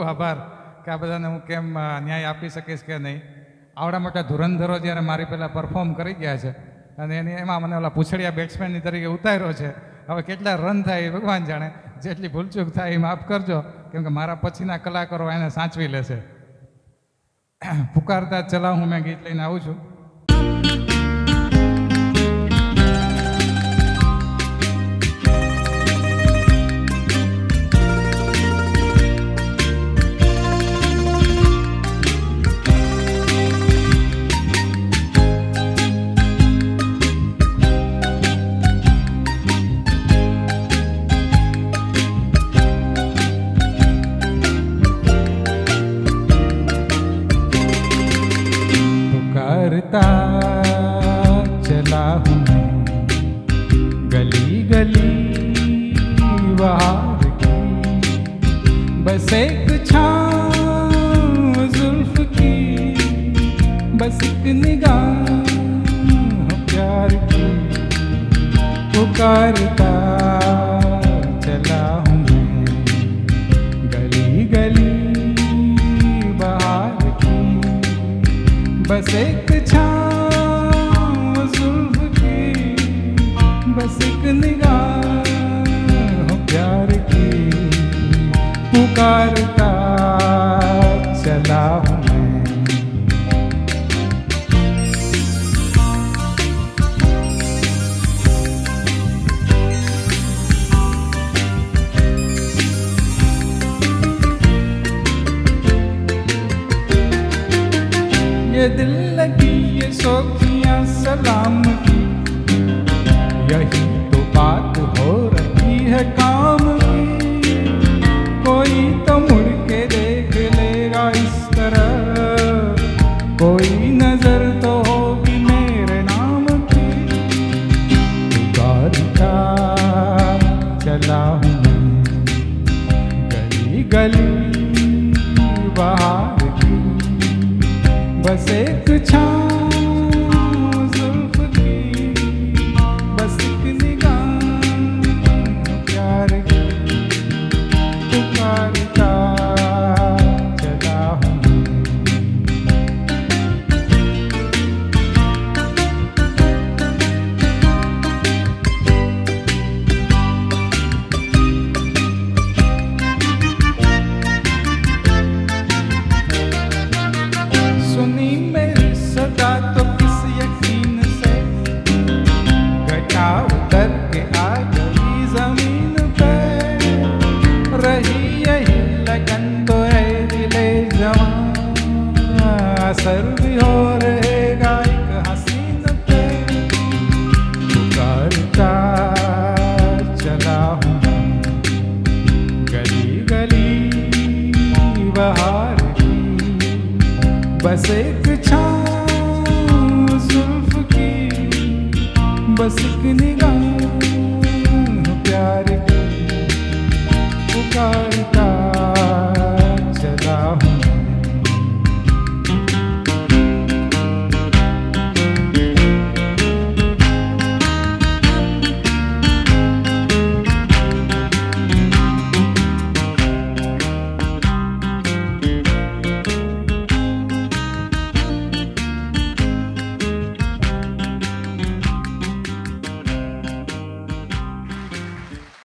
આભાર કે આ બધાને હું કેમ ન્યાય આપી શકીશ કે નહીં? આવડા મોટા ધુરંધરો જ્યારે મારી પહેલાં પરફોર્મ કરી ગયા છે અને એની, એમાં મને ઓલા પૂછડિયા બેટ્સમેનની તરીકે ઉતાર્યો છે. હવે કેટલા રન થાય એ ભગવાન જાણે. જેટલી ભૂલચૂક થાય એ માફ કરજો, કેમ કે મારા પછીના કલાકારો એને સાચવી લેશે. પુકારતા ચલાવ હું, મેં ગીત લઈને આવું છું. पुकारता चला हूँ गली गली बाहर की, बस एक छाँव जुल्फ की, बस एक निगाह प्यार की, पुकारता चला हूँ गली गली बाहर की, बस एक निगाह प्यार की। पुकारता चला ये दिल लगी ये शोखियाँ सलाम की। यही कोई तो मुड़ के देख लेगा इस तरह। कोई नज़र तो होगी मेरे नाम की। पुकारता चला हूँ गली गली बाहर की। बस एक छाँव पुकारता बस एक छाँव की बस एक निगाह प्यार की पुकार